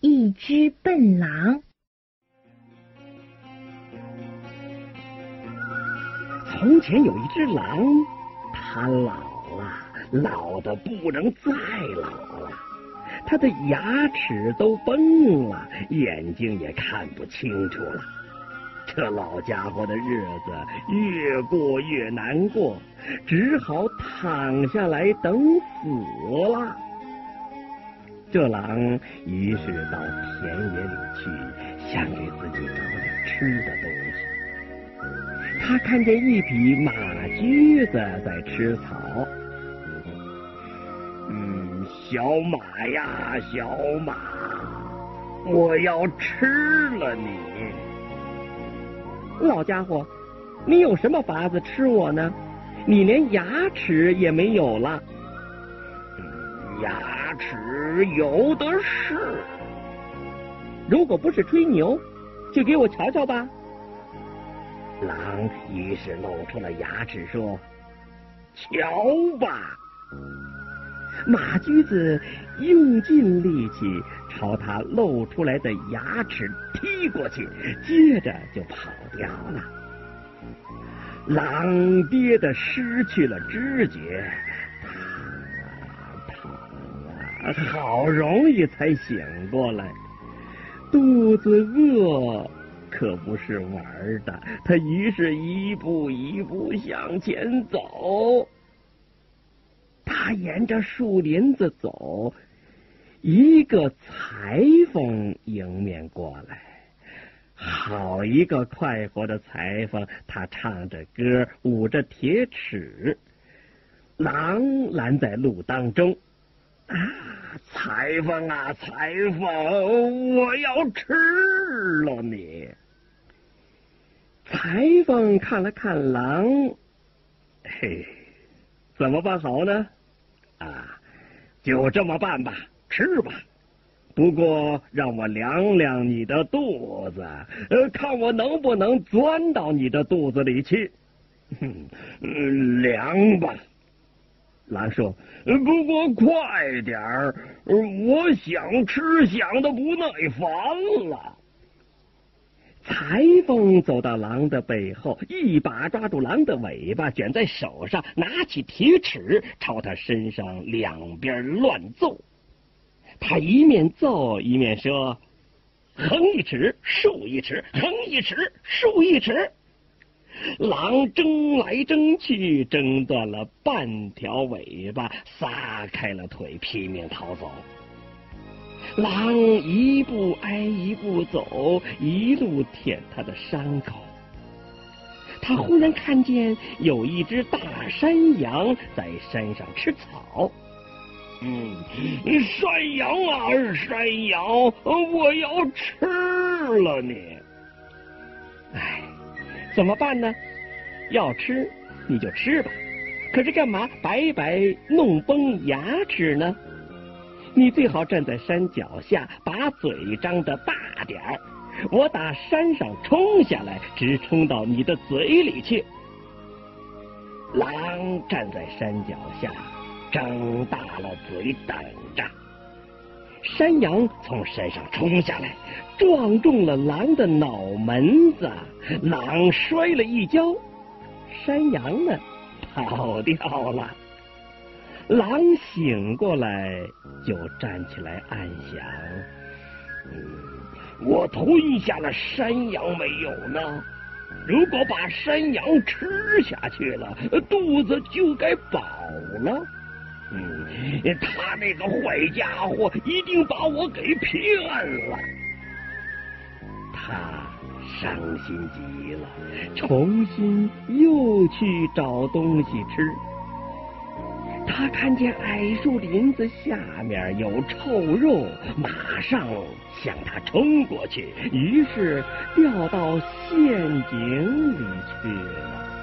一只笨狼。从前有一只狼，它老了，老的不能再老了，它的牙齿都崩了，眼睛也看不清楚了。这老家伙的日子越过越难过，只好躺下来等死了。这狼于是到田野里去，想给自己找点吃的东西。他看见一匹马驹子在吃草。嗯，小马呀，小马，我要吃了你。老家伙，你有什么法子吃我呢？你连牙齿也没有了。牙齿有的是。如果不是吹牛，就给我瞧瞧吧。狼于是露出了牙齿，说：“瞧吧。”马驹子用尽力气朝他露出来的牙齿踢过去，接着就跑掉了。狼跌得失去了知觉，好容易才醒过来。肚子饿可不是玩的，他于是一步一步向前走。他沿着树林子走，一个裁缝迎面过来。好一个快活的裁缝！他唱着歌，舞着铁尺。狼拦在路当中，啊裁缝啊，裁缝，我要吃了你！裁缝看了看狼，嘿，怎么办好呢？啊，就这么办吧，吃吧。不过让我量量你的肚子，呃，看我能不能钻到你的肚子里去。哼，量吧。狼说：“不过快点儿，我想吃，想的不耐烦了。”裁缝走到狼的背后，一把抓住狼的尾巴，卷在手上，拿起铁尺朝他身上两边乱揍。他一面揍一面说：“横一尺，竖一尺，横一尺，竖一尺。”狼争来争去，争断了半条尾巴，撒开了腿，拼命逃走。狼一步挨一步走，一路舔他的伤口。他忽然看见有一只大山羊在山上吃草。嗯，山羊啊，山羊，我要吃了你！怎么办呢？要吃你就吃吧，可是干嘛白白弄崩牙齿呢？你最好站在山脚下，把嘴张得大点儿，我打山上冲下来，直冲到你的嘴里去。狼站在山脚下，张大了嘴等着。山羊从山上冲下来，撞中了狼的脑门子，狼摔了一跤，山羊呢跑掉了。狼醒过来，就站起来暗想：“嗯，我吞下了山羊没有呢？如果把山羊吃下去了，肚子就该饱了。嗯，他那个坏家伙一定把我给骗了。他伤心极了，重新又去找东西吃。”他看见矮树林子下面有臭肉，马上向他冲过去，于是掉到陷阱里去了。